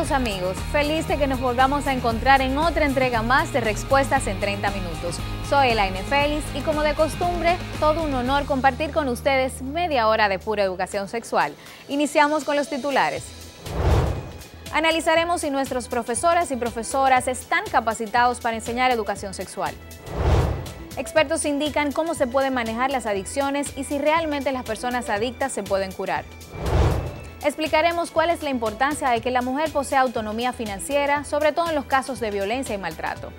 Amigos, feliz de que nos volvamos a encontrar en otra entrega más de Respuestas en 30 Minutos. Soy Elaine Félix y como de costumbre, todo un honor compartir con ustedes media hora de pura educación sexual. Iniciamos con los titulares. Analizaremos si nuestros profesores y profesoras están capacitados para enseñar educación sexual. Expertos indican cómo se pueden manejar las adicciones y si realmente las personas adictas se pueden curar. Explicaremos cuál es la importancia de que la mujer posea autonomía financiera, sobre todo en los casos de violencia y maltrato.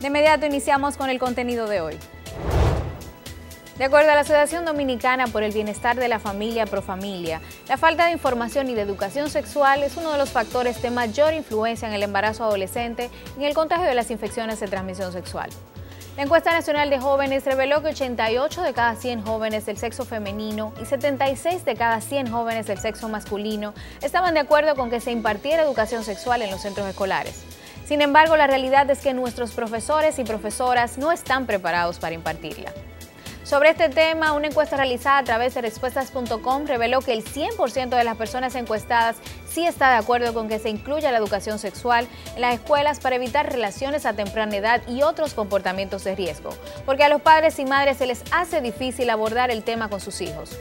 De inmediato iniciamos con el contenido de hoy. De acuerdo a la Asociación Dominicana por el Bienestar de la Familia Profamilia, la falta de información y de educación sexual es uno de los factores de mayor influencia en el embarazo adolescente y en el contagio de las infecciones de transmisión sexual. La encuesta nacional de jóvenes reveló que 88 de cada 100 jóvenes del sexo femenino y 76 de cada 100 jóvenes del sexo masculino estaban de acuerdo con que se impartiera educación sexual en los centros escolares. Sin embargo, la realidad es que nuestros profesores y profesoras no están preparados para impartirla. Sobre este tema, una encuesta realizada a través de respuestas.com reveló que el 100% de las personas encuestadas sí está de acuerdo con que se incluya la educación sexual en las escuelas para evitar relaciones a temprana edad y otros comportamientos de riesgo, porque a los padres y madres se les hace difícil abordar el tema con sus hijos.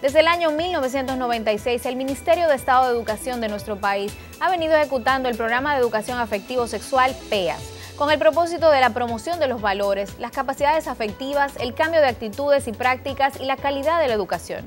Desde el año 1996, el Ministerio de Estado de Educación de nuestro país ha venido ejecutando el programa de educación afectivo sexual PEAS con el propósito de la promoción de los valores, las capacidades afectivas, el cambio de actitudes y prácticas y la calidad de la educación.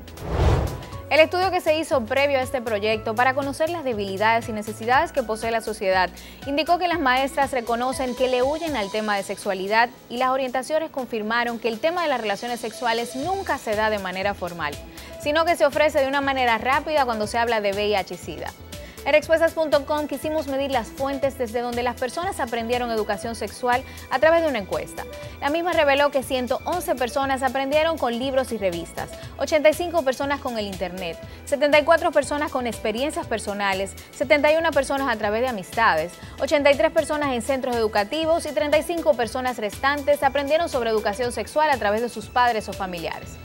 El estudio que se hizo previo a este proyecto para conocer las debilidades y necesidades que posee la sociedad indicó que las maestras reconocen que le huyen al tema de sexualidad y las orientaciones confirmaron que el tema de las relaciones sexuales nunca se da de manera formal, sino que se ofrece de una manera rápida cuando se habla de VIH y SIDA. En Expuestas.com quisimos medir las fuentes desde donde las personas aprendieron educación sexual a través de una encuesta. La misma reveló que 111 personas aprendieron con libros y revistas, 85 personas con el Internet, 74 personas con experiencias personales, 71 personas a través de amistades, 83 personas en centros educativos y 35 personas restantes aprendieron sobre educación sexual a través de sus padres o familiares.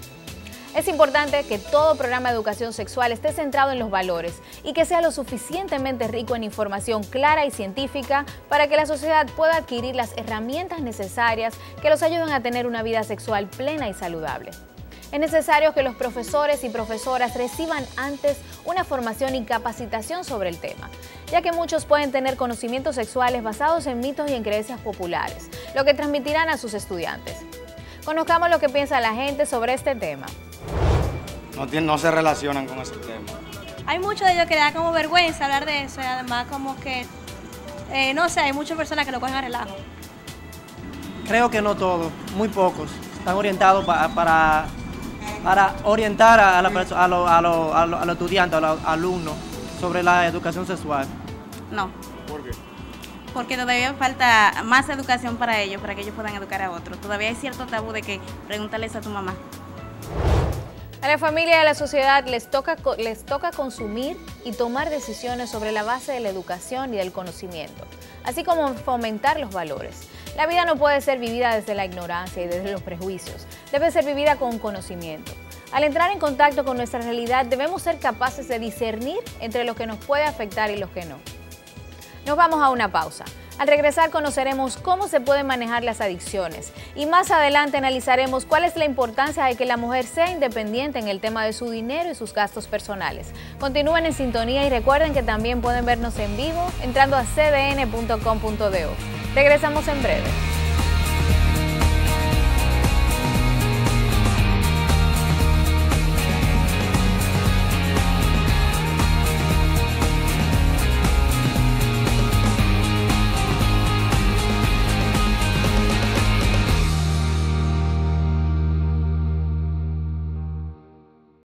Es importante que todo programa de educación sexual esté centrado en los valores y que sea lo suficientemente rico en información clara y científica para que la sociedad pueda adquirir las herramientas necesarias que los ayuden a tener una vida sexual plena y saludable. Es necesario que los profesores y profesoras reciban antes una formación y capacitación sobre el tema, ya que muchos pueden tener conocimientos sexuales basados en mitos y en creencias populares, lo que transmitirán a sus estudiantes. Conozcamos lo que piensa la gente sobre este tema no, se relacionan con ese tema. Hay muchos de ellos que da como vergüenza hablar de eso y además como que, eh, no sé, hay muchas personas que lo cogen a relajo. Creo que no todos, muy pocos. Están orientados para, para orientar a, la a, a, los estudiantes, a los alumnos sobre la educación sexual. No. ¿Por qué? Porque todavía falta más educación para ellos, para que ellos puedan educar a otros. Todavía hay cierto tabú de que pregúntales a tu mamá. A la familia y a la sociedad les toca, les toca consumir y tomar decisiones sobre la base de la educación y del conocimiento, así como fomentar los valores. La vida no puede ser vivida desde la ignorancia y desde los prejuicios, debe ser vivida con conocimiento. Al entrar en contacto con nuestra realidad debemos ser capaces de discernir entre lo que nos puede afectar y lo que no. Nos vamos a una pausa. Al regresar conoceremos cómo se pueden manejar las adicciones y más adelante analizaremos cuál es la importancia de que la mujer sea independiente en el tema de su dinero y sus gastos personales. Continúen en sintonía y recuerden que también pueden vernos en vivo entrando a cdn.com.do. Regresamos en breve.